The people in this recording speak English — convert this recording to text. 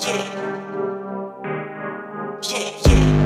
yeah, yeah, yeah.